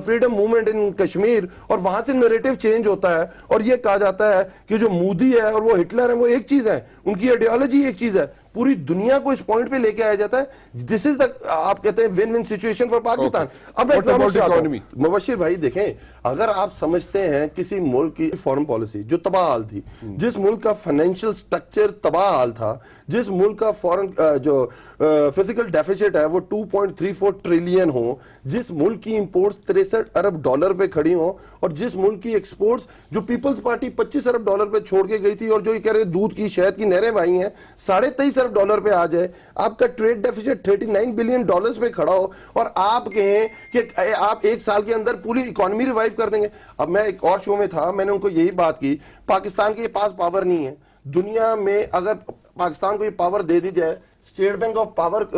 freedom movement in Kashmir और वहाँ से नरेटिव चेंज होता है। और ये कहा जाता है कि जो मोदी है और वो हिटलर है, वो एक चीज़ है। उनकी आइडियोलॉजी एक चीज़ है। पूरी दुनिया को इस पॉइंट पे लेके आया जाता है। दिस इज़ द आप कहते हैं win win situation for Pakistan अब इकोनॉमी मुबशिर भाई देखें अगर आप समझते हैं किसी मुल्क की फॉरेन पॉलिसी जो तबाह हाल थी hmm. जिस मुल्क का फाइनेंशियल स्ट्रक्चर तबाह हाल था जिस मुल्क का फॉरेन जो फ़िज़िकल डेफिसिट है वो 2.34 ट्रिलियन हो जिस मुल्क की इंपोर्ट्स तिरसठ अरब डॉलर पे खड़ी हो और जिस मुल्क की एक्सपोर्ट्स जो पीपल्स पार्टी 25 अरब डॉलर पे छोड़ के गई थी और जो ये कह रहे दूध की शहद की नहरें भाई हैं साढ़े तेईस अरब डॉलर पे आ जाए आपका ट्रेड डेफिसिट 39 बिलियन डॉलर्स पे खड़ा हो और आप कहें कि आप एक साल के अंदर पूरी इकोनॉमी रिवाइव कर देंगे। अब मैं एक और शो में था, मैंने उनको यही बात की, पाकिस्तान के पास पावर नहीं है। दुनिया में अगर पाकिस्तान को ये पावर दे दी जाए state bank of power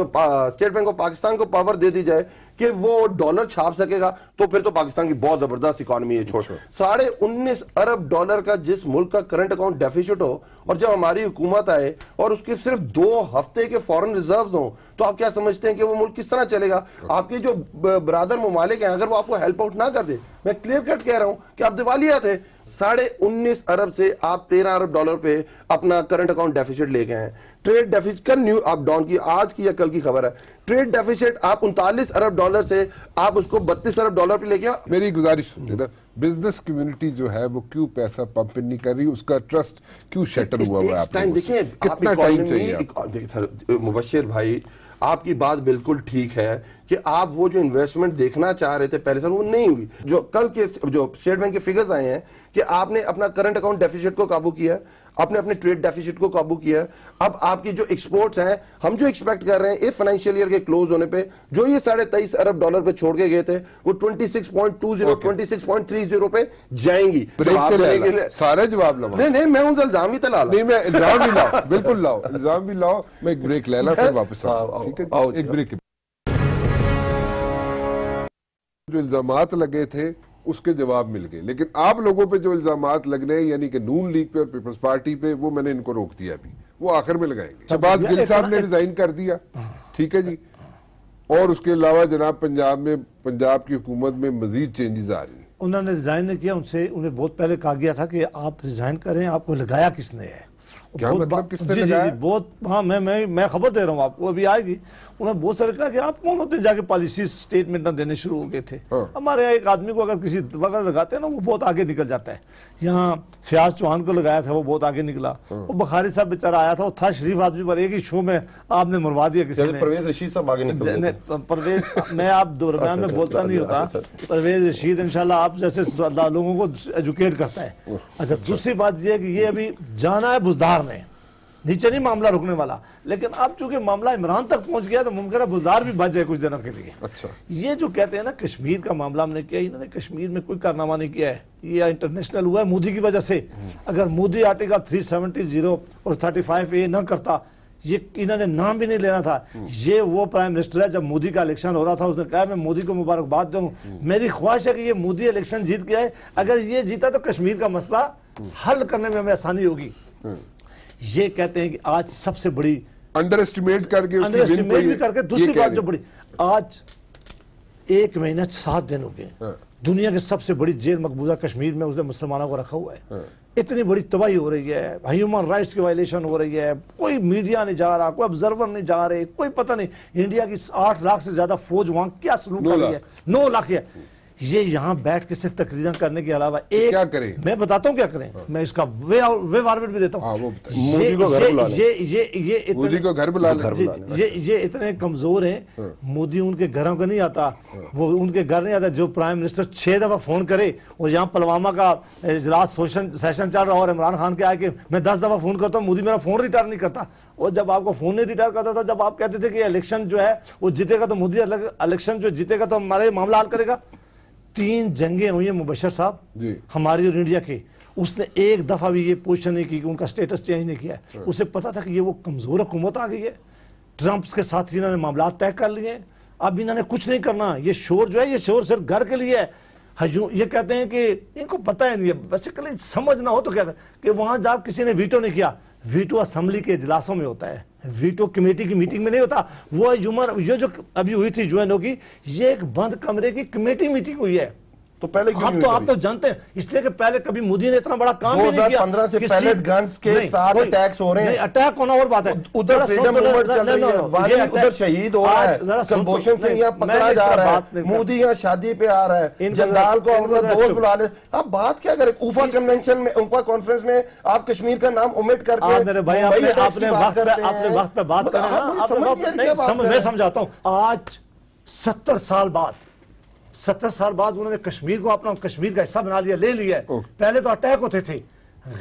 state bank of Pakistan को पावर दे दी जाए कि वो डॉलर छाप सकेगा तो फिर तो पाकिस्तान की बहुत ज़बरदस्त इकोनॉमी है छोड़ अच्छा। साढ़े उन्नीस अरब डॉलर का जिस मुल्क का करंट अकाउंट डेफिसिट हो और जब हमारी हुकूमत आए और उसके सिर्फ़ दो हफ़्ते के फॉरन रिज़र्व हो तो आप क्या समझते हैं कि वो मुल्क किस तरह चलेगा अच्छा। आपके जो बरादर ममालिक हैं अगर वो आपको हेल्प आउट ना कर दे मैं क्लियर कट कह रहा हूँ कि आप दिवालिया थे साढ़े उन्नीस अरब से आप तेरह अरब डॉलर पे अपना करंट अकाउंट डेफिसिट लेके आए। ट्रेड डेफिसिट कल न्यू आप डाउन की आज की या कल की खबर है। ट्रेड डेफिसिट आप उनतालीस अरब डॉलर से आप उसको बत्तीस अरब डॉलर पे लेके मेरी गुजारिश सुनिए ना? बिज़नेस कम्युनिटी जो है वो क्यों पैसा पंप नहीं कर रही? उसका ट्रस्ट क्यों शटर हुआ हुआ है टाइम देखिए कितना टाइम चाहिए सर मुबशिर भाई आपकी बात बिल्कुल ठीक है कि आप वो जो इन्वेस्टमेंट देखना चाह रहे थे पहले सर वो नहीं हुई। जो कल के जो स्टेट बैंक के फिगर्स आए हैं कि आपने अपना करंट अकाउंट डेफिसिट को काबू किया आपने अपने ट्रेड डेफिसिट को काबू किया। अब आपकी जो एक्सपोर्ट्स हैं हम जो एक्सपेक्ट कर रहे हैं इस फाइनेंशियल ईयर के क्लोज होने पे जो ये साढ़े तेईस अरब डॉलर पे छोड़ के गए थे वो 26.20 26.30 पे जाएँगी। जवाब ले ला। सारे जवाब लगा नहीं नहीं मैं उन इल्ज़ाम ही तला नहीं मैं इल्ज़ाम भी लाओ। [LAUGHS] बिल्कुल लाओ। इल्ज़ाम भी लाओ। मैं एक ब्रेक ले ला फिर [LAUGHS] वापस आओ, आओ आओ, ठीक है? एक ब्रेक जो इल्ज़ाम लगे थे उसके जवाब मिल गए। लेकिन आप लोगों पे जो इल्ज़ाम लग रहे हैं यानी कि नून लीग पे और पीपल्स पार्टी पे वो मैंने इनको रोक दिया अभी। वो आखिर में लगाएँगे। शहबाज गिल साहब ने रिजाइन कर दिया। ठीक है जी। और उसके अलावा जनाब पंजाब में पंजाब की हुकूमत में मजीद चेंजेस आ रही हैं। उन्होंने रिजाइन नहीं किया उन्से उन्हें बहुत पहले कहा गया था कि आप रिजाइन करें आपको लगाया किसने है? क्या बहुत मतलब किसने जी, जी, लगाया? जी, बहुत हाँ मैं मैं मैं खबर दे रहा हूँ आपको अभी आएगी। उन्होंने बहुत सारे कहा कि आप कौन होते जाके पॉलिसी स्टेटमेंट देने शुरू हो गए थे। हाँ। हमारे यहाँ एक आदमी को अगर किसी वगैरह लगाते हैं ना वो बहुत आगे निकल जाता है। यहाँ फयाज चौहान को लगाया था वो बहुत आगे निकला। हाँ। वो बुखारी साहब बेचारा आया था वो था शरीफ आदमी पर एक ही शो में आपने मरवा दिया किसी ने। परवेज रशीद साहब आगे निकल। परवेज मैं आप दरमियान [LAUGHS] में अच्छा, बोलता अच्छा, नहीं अच्छा, होता। परवेज रशीद इंशाल्लाह आप जैसे लोगों को एजुकेट करता है। अच्छा दूसरी बात यह है कि ये अभी जाना है बुजदार में नीचे नहीं मामला रुकने वाला। लेकिन अब चूँकि मामला इमरान तक पहुँच गया तो मुमकिन है बुजदार भी बच जाए कुछ दिनों के लिए। अच्छा। ये जो कहते हैं ना कश्मीर का मामला हमने किया इन्होंने कश्मीर में कोई कारनामा नहीं किया है। ये इंटरनेशनल हुआ है मोदी की वजह से। अगर मोदी आर्टिकल 370 और 35 ए न करता ये इन्होंने नाम भी नहीं लेना था। ये वो प्राइम मिनिस्टर है जब मोदी का इलेक्शन हो रहा था उसने कहा मैं मोदी को मुबारकबाद दूँ। मेरी ख्वाहिश है कि ये मोदी इलेक्शन जीत के आए। अगर ये जीता तो कश्मीर का मसला हल करने में हमें आसानी होगी। ये कहते हैं कि आज सबसे बड़ी अंडर एस्टिमेट करके अंडर एस्टिमेट भी करके दूसरी बात जो बड़ी आज एक महीना सात दिन हो गए हाँ। दुनिया के सबसे बड़ी जेल मकबूजा कश्मीर में उसने मुसलमानों को रखा हुआ है। हाँ। इतनी बड़ी तबाही हो रही है ह्यूमन राइट्स की वायलेशन हो रही है कोई मीडिया नहीं जा रहा कोई ऑब्जर्वर नहीं जा रहे कोई पता नहीं इंडिया की आठ लाख से ज़्यादा फौज वहाँ क्या सलूक कर रही है। नौ लाख है। ये यहाँ बैठ के सिर्फ़ तकरीरें करने के अलावा एक क्या करें? मैं बताता हूँ क्या करें। मैं इसका वे वे फॉर्मेट भी देता हाँ, हूँ मोदी को घर बुला ये ये ये मोदी को घर बुला। ये ये इतने कमज़ोर हैं। मोदी उनके घरों का नहीं आता। वो उनके घर नहीं आता। जो प्राइम मिनिस्टर छह दफ़ा फ़ोन करे और यहाँ पुलवामा का इजलास सेशन सेशन चल रहा और इमरान खान के आके मैं दस दफ़ा फ़ोन करता हूँ मोदी मेरा फ़ोन रिटर्न नहीं करता। और जब आपको फ़ोन नहीं रिटर्न करता था जब आप कहते थे कि इलेक्शन जो है वो जीतेगा तो मोदी इलेक्शन जो जीतेगा तो हमारे मामला हल करेगा। तीन जंगें हुई हैं मुबशर साहब हमारी और इंडिया की। उसने एक दफ़ा भी ये पोजिशन नहीं की कि उनका स्टेटस चेंज नहीं किया। है उसे पता था कि ये वो कमज़ोर हुकूमत आ गई है। ट्रंप के साथ ही इन्होंने मामला तय कर लिए अब इन्होंने कुछ नहीं करना। ये शोर जो है ये शोर सिर्फ़ घर के लिए है। हजू ये कहते हैं कि इनको पता ही नहीं है। बेसिकली समझ ना हो तो क्या कि वहाँ जब किसी ने वीटो नहीं किया। वीटो असेंबली के इजलासों में होता है। वीटो कमेटी की मीटिंग में नहीं होता। वो यूमर ये जो अभी हुई थी जो की, ये एक बंद कमरे की कमेटी मीटिंग हुई है। तो पहले क्यों आप तो आप तो जानते हैं इसलिए कि पहले कभी मोदी ने इतना बड़ा काम भी नहीं किया। 2015 से pellet guns के साथ attacks हो रहे हैं। नहीं अटैक होना और बात है। उधर freedom सुन तो चल रही है। वाली उधर शहीद हो रहा है। सुन तो- कंबोशन से यहाँ पकड़ा जा रहा है। मोदी यहाँ शादी पे आ रहा है। जनरल को अपना दोस्त बुला ले। आप बात क्या करें? ऊफा कन्वेंशन में ऊफा कॉन्फ्रेंस में आप कश्मीर का नाम ओमिट करके आप मेरे भाई आपने आपने वक्त पे आपने वक्त पे बात मतलब कर। मैं समझाता हूँ। आज सत्तर साल बाद सत्तर साल बाद उन्होंने कश्मीर को अपना कश्मीर का हिस्सा बना लिया ले लिया। पहले तो अटैक होते थे।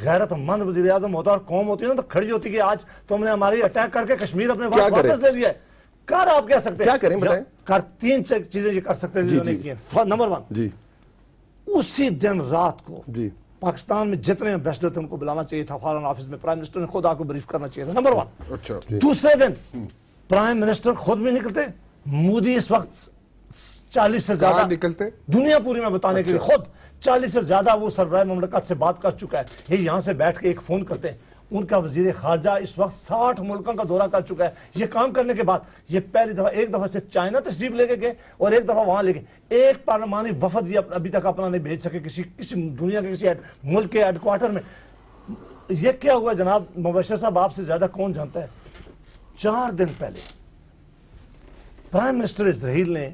गैरतमंद वजी आज़म होता और कौम होती है ना तो खड़ी होती कि आज तुमने हमारी अटैक करके कश्मीर अपने? वापस ले लिया। है कर आप कह सकते क्या करें, बताएँ? कर तीन चीज़ें ये कर सकते हैं। Number one ji. उसी दिन रात को जी। पाकिस्तान में जितने एम्बेसडर थे उनको बुलाना चाहिए था फॉरन ऑफ़िस में। प्राइम मिनिस्टर ने खुद आको ब्रीफ करना चाहिए था। नंबर वन अच्छा। दूसरे दिन प्राइम मिनिस्टर खुद भी निकलते। मोदी इस वक्त चालीस से ज़्यादा निकलते? दुनिया पूरी में बताने अच्छा। के लिए खुद चालीस से ज़्यादा वो सरबराह ममलकत से बात कर चुका है। ये यहाँ से बैठ के एक फ़ोन करते हैं। उनका वज़ीर खारजा इस वक्त साठ मुल्कों का दौरा कर चुका है। ये काम करने के बाद ये पहली दफ़ा एक दफ़ा से चाइना तशरीफ़ लेके गए और एक दफ़ा वहाँ लेके एक पार्लिमानी वफद ये अभी तक अपना नहीं भेज सके किसी किसी दुनिया के किसी मुल्क के हेडक्वार्टर में। ये क्या हुआ जनाब? मुबशर साहब आपसे ज़्यादा कौन जानता है? चार दिन पहले प्राइम मिनिस्टर इसराइल ने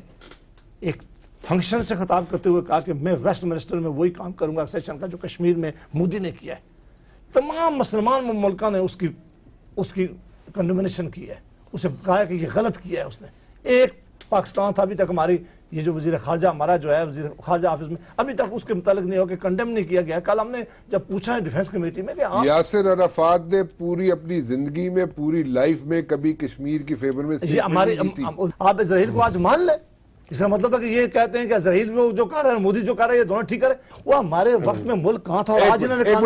एक फ़ंक्शन से खिताब करते हुए कहा कि मैं वेस्ट मिनिस्टर में वही काम करूँगा सेशन का, जो कश्मीर में मोदी ने किया है। तमाम मुसलमान मुल्क ने उसकी उसकी कंडमिनेशन की है। उसे कहा कि ये गलत किया है उसने। एक पाकिस्तान था अभी तक हमारी ये जो वज़ीर खारजा हमारा जो है वज़ीर खारजा ऑफ़िस में अभी तक उसके मुतालिक नहीं हो कि कंडेम नहीं किया गया। कल हमने जब पूछा है डिफेंस कमेटी में कि आप यासिर अराफात ने पूरी अपनी ज़िंदगी में पूरी लाइफ में कभी कश्मीर की फेवर में ये हमारी। आप इसराइल को आज मान ले। इसका मतलब है कि ये कहते हैं कि इसराइल में जो कर रहे हैं मोदी जो कर रहे हैं ये दोनों ठीक करे वो हमारे वक्त में मुल्क कहाँ था और आज इन्होंने है, है।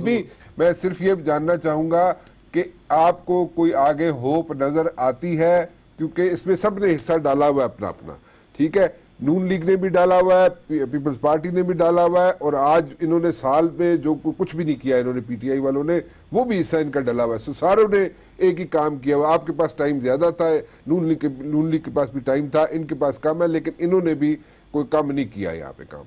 है, मैं सिर्फ़ ये जानना चाहूँगा कि आपको कोई आगे होप नज़र आती है, क्योंकि इसमें सबने हिस्सा डाला हुआ है अपना अपना ठीक है? नून लीग ने भी डाला हुआ है पीपल्स पार्टी ने भी डाला हुआ है, और आज इन्होंने साल में जो कुछ भी नहीं किया इन्होंने, पीटीआई वालों ने, वो भी हिस्सा इनका डाला हुआ है। सो सारों ने एक ही काम किया हुआ आपके पास टाइम ज़्यादा था, नून लीग के, नून लीग के पास भी टाइम था, इनके पास कम है, लेकिन इन्होंने भी कोई कम नहीं किया यहाँ पे काम।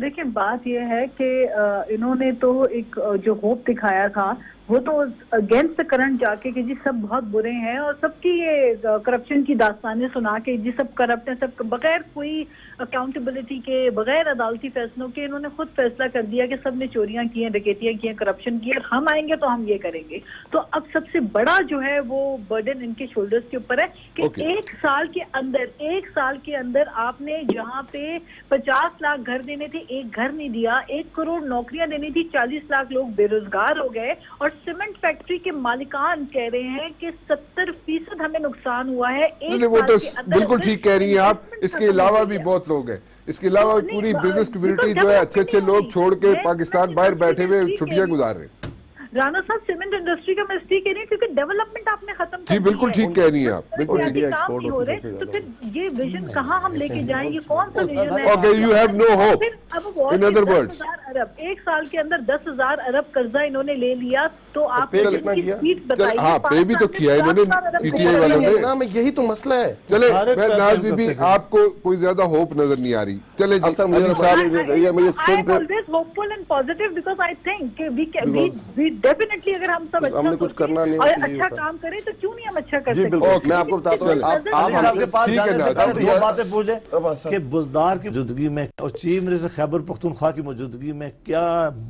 देखिए, बात यह है कि इन्होंने तो एक जो होप दिखाया था वो तो अगेंस्ट द करंट जाके कि जी सब बहुत बुरे हैं और सबकी ये करप्शन की दास्तानें सुना के जी सब करप्ट हैं सब बगैर कोई अकाउंटेबिलिटी के बगैर अदालती फैसलों के इन्होंने खुद फैसला कर दिया कि सबने चोरियाँ की हैं डकैतियाँ की हैं करप्शन की है हम आएँगे तो हम ये करेंगे तो अब सबसे बड़ा जो है वो बर्डन इनके शोल्डर्स के ऊपर है कि Okay. एक साल के अंदर एक साल के अंदर आपने जहाँ पे पचास लाख घर देने थे एक घर नहीं दिया एक करोड़ नौकरियाँ देनी थी चालीस लाख लोग बेरोजगार हो गए और सीमेंट फैक्ट्री के मालिकान कह रहे हैं कि सत्तर फ़ीसद हमें नुकसान हुआ है। एक नहीं, वो तो बिल्कुल ठीक कह रही हैं आप। इसके अलावा भी बहुत लोग हैं। इसके अलावा पूरी बिज़नेस कम्युनिटी जो है अच्छे अच्छे लोग छोड़ के पाकिस्तान बाहर बैठे हुए छुट्टियाँ छुट्टियाँ गुजार रहे हैं। राणा साहब सीमेंट इंडस्ट्री का मैं इसलिए कह रही हूँ क्योंकि डेवलपमेंट आपने खत्म जी बिल्कुल ठीक कह रही हैं आप बिल्कुल ठीक काम नहीं हो रहे तो फिर ये विजन कहाँ हम लेके जाएँगे? कौन सा विजन है? Okay, you have no hope. फिर अब वो In other words. 10,000 अरब एक साल के अंदर दस हज़ार अरब कर्जा इन्होंने ले लिया तो आप पे कितना किया? बताइए हाँ, पे भी तो किया इन्होंने, 50 अरब PTI कर्जा वालों ने। ना में यही तो मसला है। चले नाज बीबी आपको कोई ज़्यादा होप नज़र नहीं आ रही। चले जी तो साहब बात- ये मुझे I am सिंध पे- definitely अगर हम सब अच्छा हमने कुछ करना नहीं और अच्छा काम करें तो क्यों नहीं हम अच्छा कर सकते? मैं आपको बताता हूँ, आप- नज़र आप से- अली साहब के पास जाने से पहले दो बातें पूछ। कि बुजदार की मौजूदगी में और चीफ मिनिस्टर खैबर पख्तूनख्वा की मौजूदगी में क्या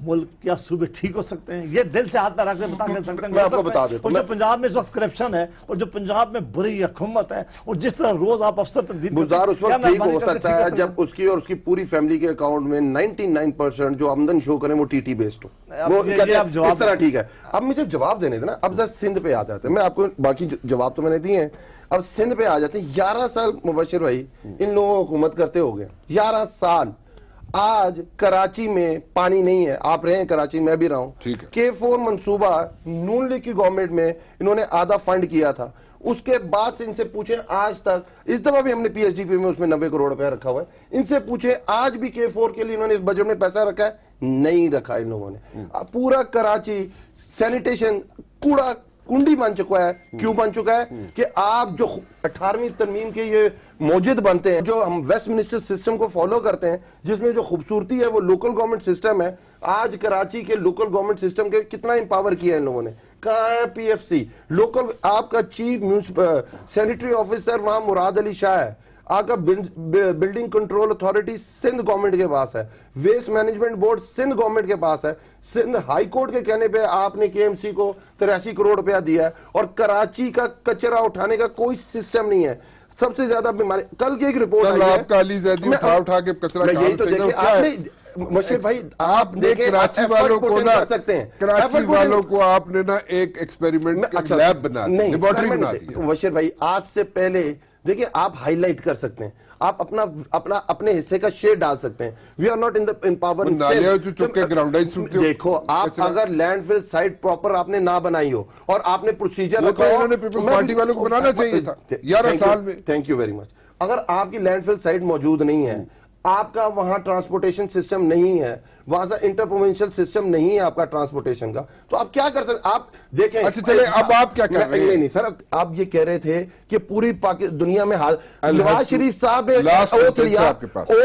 मुल्क क्या सूबे ठीक हो सकते हैं? ये दिल से हाथ पर रख बता कर सकते। हैं मैं आपको बता देता और जो पंजाब में इस वक्त करप्शन है और जो पंजाब में बुरी हुकूमत है और जिस तरह रोज आप अफसर तब्दील करते बुजदार उस वक्त ठीक हो सकता है जब उसकी और उसकी पूरी फैमिली के अकाउंट में 99 परसेंट जो आमदन शो करें वो टीटी बेस्ड हो। वो इस तरह ठीक है। अब मुझे जवाब देने देना। अब जरा सिंध पे आ जाते हैं। मैं आपको बाकी जवाब तो मैंने दिए हैं। अब सिंध पे आ जाते हैं। ग्यारह साल मुबशिर भाई इन लोगों को हुकूमत करते हो गए। ग्यारह साल। आज कराची में पानी नहीं है। आप रहे हैं कराची मैं भी रहा हूँ। के फोर मंसूबा नून लीग की गवर्नमेंट में इन्होंने आधा फंड किया था। उसके बाद से इनसे पूछे आज तक इस दफ़ा भी हमने पीएचडीपी में उसमें नब्बे करोड़ रुपया रखा हुआ है। इनसे पूछे आज भी के फोर के लिए इन्होंने इस बजट में पैसा रखा है? नहीं रखा इन लोगों ने। पूरा कराची सैनिटेशन कूड़ा, कुंडी बन चुका है। क्यों बन चुका है? कि आप जो अठारहवीं तरमीम के ये मौजूद बनते हैं, जो हम वेस्ट मिनिस्टर सिस्टम को फॉलो करते हैं, जिसमें जो खूबसूरती है, वो लोकल गवर्नमेंट सिस्टम है। आज कराची के लोकल गवर्नमेंट सिस्टम के कितना इंपावर किया है इन लोगों ने? कहा है पीएफसी लोकल आपका चीफ सैनिटरी ऑफिसर वहाँ मुराद अली शाह है। आपका building control authority Sindh government के पास है। Waste management board Sindh government के पास है। सिंध हाई कोर्ट के कहने पे आपने केएमसी को तिरासी करोड़ रुपया दिया है और कराची का कचरा उठाने का कोई सिस्टम नहीं है। सबसे ज़्यादा बीमारी कल की एक रिपोर्ट कल आई है। आपका जैदी उठा उठा के कचरा यही तो? देखिए आपने मशीर भाई आपने देखें, कराची वालों को ना सकते हैं। कराची वालों को आपने ना एक एक्सपेरिमेंट लैब बना नहीं लेबोरेटरी बना दी बशीर भाई आज से पहले देखिए आप हाईलाइट कर सकते हैं आप अपना अपना अपने हिस्से का शेयर डाल सकते हैं we are not in the in power देखो आप अगर लैंडफिल साइट प्रॉपर आपने ना बनाई हो और आपने प्रोसीजर तो वालों को बनाना चाहिए था। 11 साल में। थैंक यू वेरी मच अगर आपकी लैंडफिल साइट मौजूद नहीं है आपका वहाँ ट्रांसपोर्टेशन सिस्टम नहीं है वहाँ से इंटर प्रोविंशियल सिस्टम नहीं है आपका ट्रांसपोर्टेशन का तो आप क्या कर सकते आप देखें अच्छा, चले अब आप क्या कर रहे हैं? नहीं नहीं सर आप ये कह रहे थे कि पूरी दुनिया में हाल नवाज़ शरीफ साहब ने ओथ लिया।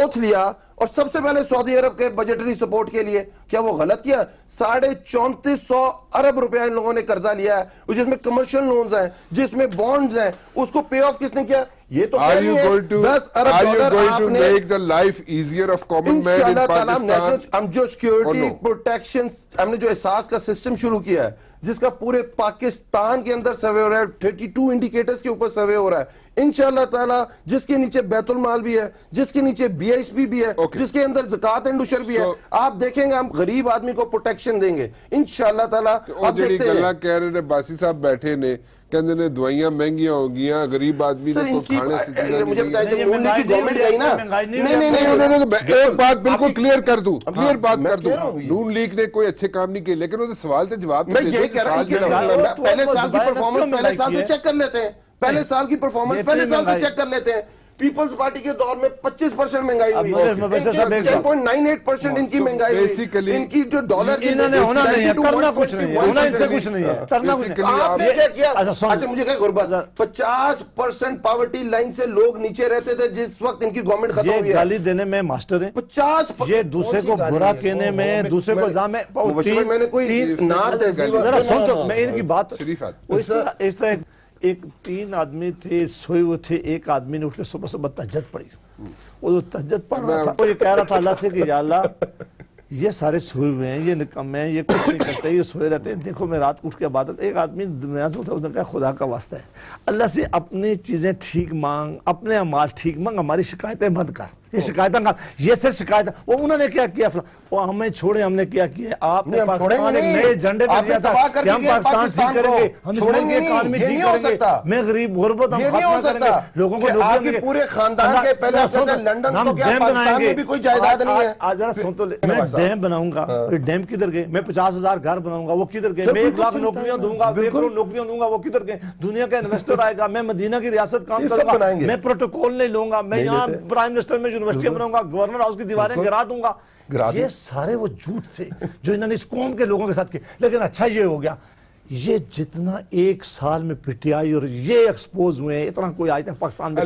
ओथ लिया और सबसे पहले सऊदी अरब के बजटरी सपोर्ट के लिए क्या वो गलत किया? साढ़े चौंतीस सौ अरब रुपया इन लोगों ने कर्जा लिया है जिसमें कमर्शियल लोन्स हैं जिसमें बॉन्ड्स हैं उसको पे ऑफ़ किसने किया? ये तो you है, going to 10 अरब डॉलर आपने make the life easier of common man in इंशाल्लाह हम जो सिक्योरिटी प्रोटेक्शन हमने जो एहसास का सिस्टम शुरू किया है जिसका पूरे पाकिस्तान के अंदर सर्वे हो रहा है 32 इंडिकेटर्स के ऊपर सर्वे हो रहा है। इंशाल्लाह ताला जिसके नीचे बैतुल माल भी है जिसके नीचे बीएसपी भी है Okay. जिसके अंदर जकात एंड उशर भी है। आप देखेंगे हम गरीब आदमी को प्रोटेक्शन देंगे इन ताला साहब बैठे ने एक बात बिल्कुल क्लियर कर क्लियर बात कर नून लीग ने कोई अच्छे काम नहीं किए लेकिन सवाल जवाब पहले साल की परफॉर्मेंस पहले साल से चेक कर लेते हैं पहले साल की परफॉर्मेंस पहले साल से चेक कर लेते हैं पीपल्स पार्टी के दौर में 25 परसेंट महँगाई हुई। सर, एट परसेंट इनकी तो महँगाई हुई। basically- इनकी जो डॉलर इन्होंने होना नहीं है करना कुछ नहीं है होना इनसे कुछ नहीं है करना कुछ नहीं है। आपने क्या किया? अच्छा, अच्छा मुझे क्या गुरबत पचास परसेंट पावर्टी लाइन से लोग नीचे रहते थे जिस वक्त इनकी गवर्नमेंट खत्म हुई गाली देने में मास्टर है। पचास ये दूसरे को बुरा कहने में दूसरे को इल्ज़ाम है मैंने कोई ना सुन तो मैं इनकी बात इस तरह एक तीन आदमी थे सोए हुए थे एक आदमी ने उठ के सुबह सुबह तहजद पड़ी। वो जो तहजद पढ़ रहा था वो ये कह रहा था अल्लाह से कि अल्लाह ये सारे सोए हुए हैं ये निकम्मे हैं ये कुछ नहीं करते ये सोए रहते हैं। देखो मैं रात उठ के बात एक आदमी दुनिया उसने कहा खुदा का वास्ता है। अल्लाह से अपनी चीज़ें ठीक मांग अपने अमाल ठीक मांग हमारी शिकायतें मत कर। ये शिकायतें कर ये सिर्फ़ शिकायत वो उन्होंने क्या किया फला वो हमें छोड़े हमने क्या किया? आपने पाकिस्तान एक नए झंडे पे दिया था कि हम पाकिस्तान ठीक करेंगे। हम छोड़ेंगे की नहीं, ठीक करेंगे। मैं गरीब गुरबत हम खात्मा हो करेंगे। लोगों को कि आपके पूरे खानदान के पहले लंदन हम तो क्या डैम पाकिस्तान बनाएँगे। में भी कोई जायदाद नहीं है। आज- जरा सुन तो मैं डैम बनाऊँगा। ये डैम किधर गए? मैं पचास हज़ार घर बनाऊँगा वो किधर गए? मैं एक लाख सही नौकरियाँ दूँगा एक। करोड़ नौकरियाँ दूँगा वो किधर गए? दुनिया का इन्वेस्टर आएगा मैं मदीना की रियासत काम करूँगा। मैं प्रोटोकॉल नहीं लूँगा। मैं यहाँ प्राइम मिनिस्टर में यूनिवर्सिटी बनाऊँगा गवर्नर हाउस की दीवारें गिरा दूँगा। ये सारे वो झूठ थे जो इन्होंने इस कौम के लोगों के साथ किए। लेकिन अच्छा ये हो गया ये जितना एक साल में पीटीआई और ये एक्सपोज हुए इतना कोई आज तक पाकिस्तान में